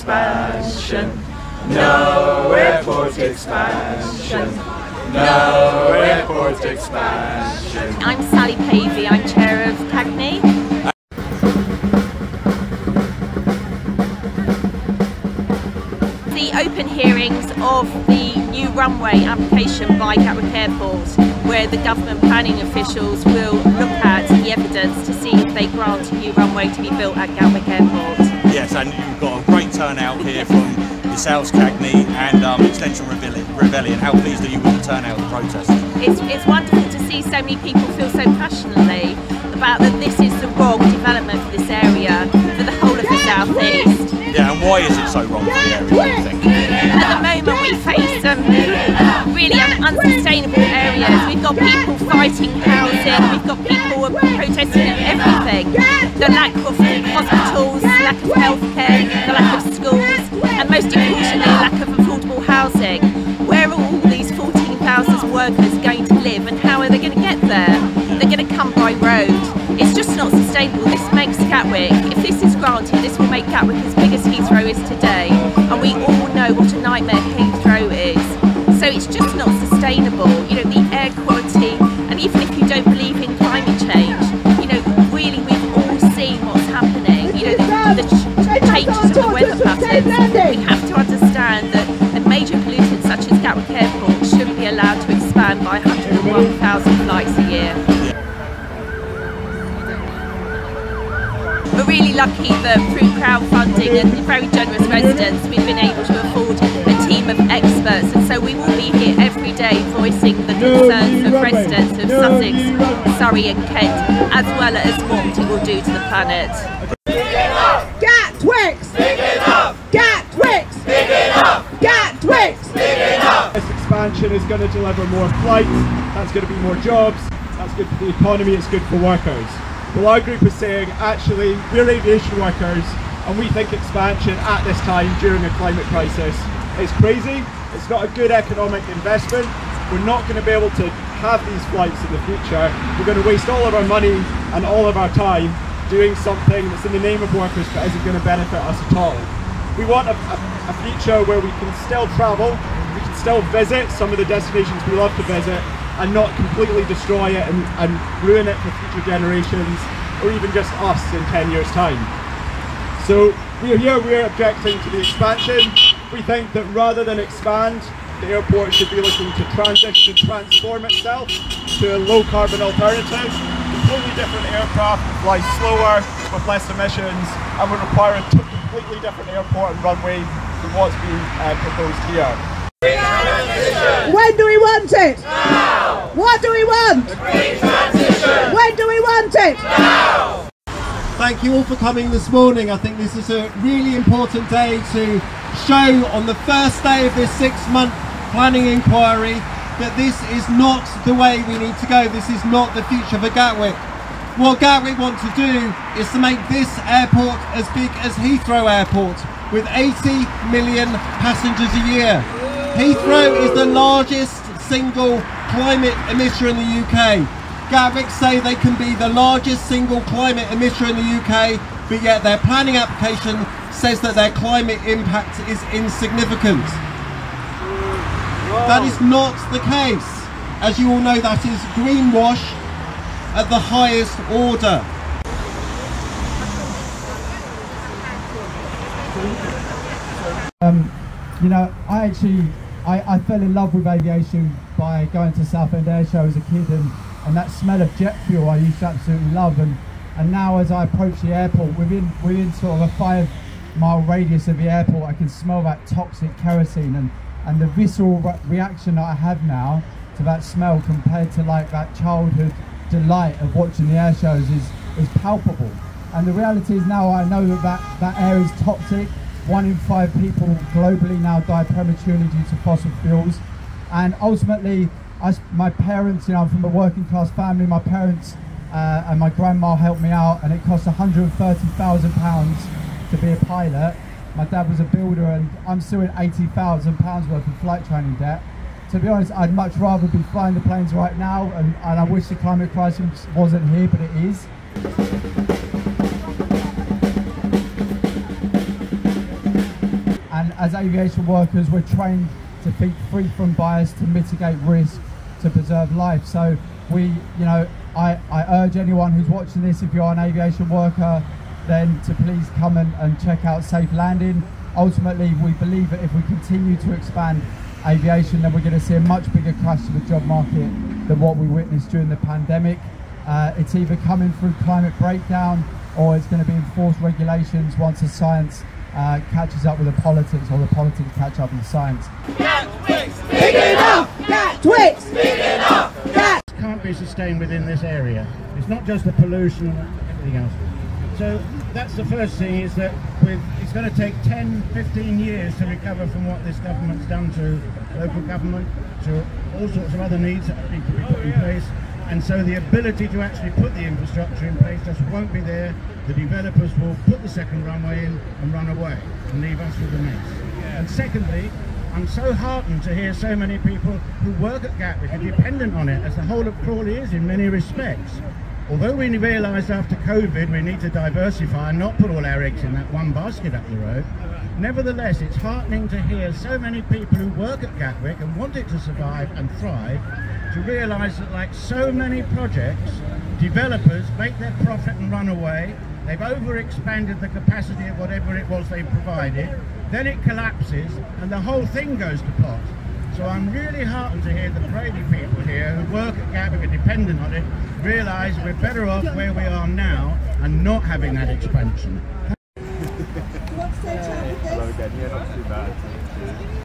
expansion. No airport expansion. No airport expansion. I'm Sally Pavey, I'm chair of CAGNE. The open hearings of the new runway application by Gatwick Airport, where the government planning officials will look at the evidence to see if they grant a new runway to be built at Gatwick Airport. Yes, and you've got a great turnout here from yourselves, CAGNE, and um, Extinction Rebellion. How pleased are you with the turnout of the protest? It's, it's wonderful to see so many people feel so passionately about that this is the wrong development for this area, for the whole of the South East. Yeah, and why is it so wrong for the area, do you think? At the moment we face some really unsustainable areas. We've got people fighting housing, we've got people protesting at everything. The lack and most importantly, lack of affordable housing. Where are all these 14,000 workers going to live and how are they going to get there? They're going to come by road. It's just not sustainable. This makes Gatwick, if this is granted, this will make Gatwick as big as Heathrow is today. And we all know what a nightmare Heathrow is. So it's just not sustainable. You know, the air quality, and even if you don't believe in climate change, you know, really we've all seen what's happening. You know, the, the changes of the weather patterns. Really lucky that through crowdfunding and very generous residents we've been able to afford a team of experts and so we will be here every day voicing the concerns of residents of Sussex, Surrey and Kent as well as what it will do to the planet. Gatwick's! Gatwick's! Gatwick's! This expansion is going to deliver more flights, that's going to be more jobs, that's good for the economy, it's good for workers. Well, our group is saying actually we're aviation workers and we think expansion at this time during a climate crisis is crazy. It's not a good economic investment. We're not going to be able to have these flights in the future. We're going to waste all of our money and all of our time doing something that's in the name of workers but isn't going to benefit us at all. We want a, a, a future where we can still travel, we can still visit some of the destinations we love to visit and not completely destroy it and, and ruin it for future generations or even just us in 10 years time. So we are here, we're objecting to the expansion. We think that rather than expand, the airport should be looking to transition transform itself to a low carbon alternative. Completely different aircraft fly slower, with less emissions, and would require a completely different airport and runway than what's being uh, proposed here. When do we want it? Thank you all for coming this morning. I think this is a really important day to show on the first day of this six month planning inquiry that this is not the way we need to go. This is not the future for Gatwick. What Gatwick want to do is to make this airport as big as Heathrow Airport with 80 million passengers a year. Heathrow is the largest single climate emitter in the UK. Gatwick say they can be the largest single climate emitter in the UK, but yet their planning application says that their climate impact is insignificant. That is not the case. As you all know, that is greenwash at the highest order. Um, you know, I actually I, I, fell in love with aviation by going to Southend Air Show as a kid, and, and that smell of jet fuel I used to absolutely love. And and now as I approach the airport, within within sort of a five mile radius of the airport, I can smell that toxic kerosene and and the visceral re reaction that I have now to that smell compared to like that childhood delight of watching the air shows is is palpable. And the reality is now I know that that, that air is toxic one in five people globally now die prematurely due to fossil fuels. And ultimately, I, my parents, you know, I'm from a working class family, my parents uh, and my grandma helped me out and it cost £130,000 to be a pilot. My dad was a builder and I'm still in £80,000 worth of flight training debt. To be honest, I'd much rather be flying the planes right now and, and I wish the climate crisis wasn't here, but it is. And as aviation workers, we're trained to think free from bias, to mitigate risk, to preserve life. So we, you know, I, I urge anyone who's watching this, if you're an aviation worker, then to please come and, and check out Safe Landing. Ultimately, we believe that if we continue to expand aviation, then we're going to see a much bigger crash to the job market than what we witnessed during the pandemic. Uh, it's either coming through climate breakdown or it's going to be enforced regulations once the science uh, catches up with the politics or the politics catch up with the science. Big enough! Twix! Cat! can't be sustained within this area. It's not just the pollution and everything else. So that's the first thing is that with, it's going to take 10, 15 years to recover from what this government's done to local government, to all sorts of other needs that need to be put in place. And so the ability to actually put the infrastructure in place just won't be there. The developers will put the second runway in and run away and leave us with the mess. And secondly, I'm so heartened to hear so many people who work at Gatwick are dependent on it, as the whole of Crawley is in many respects. Although we realised after COVID we need to diversify and not put all our eggs in that one basket up the road, nevertheless it's heartening to hear so many people who work at Gatwick and want it to survive and thrive to realise that like so many projects, developers make their profit and run away, they've overexpanded the capacity of whatever it was they provided, then it collapses and the whole thing goes to pot. So I'm really heartened to hear the Brady people here who work at and dependent on it realise we're better off where we are now and not having that expansion.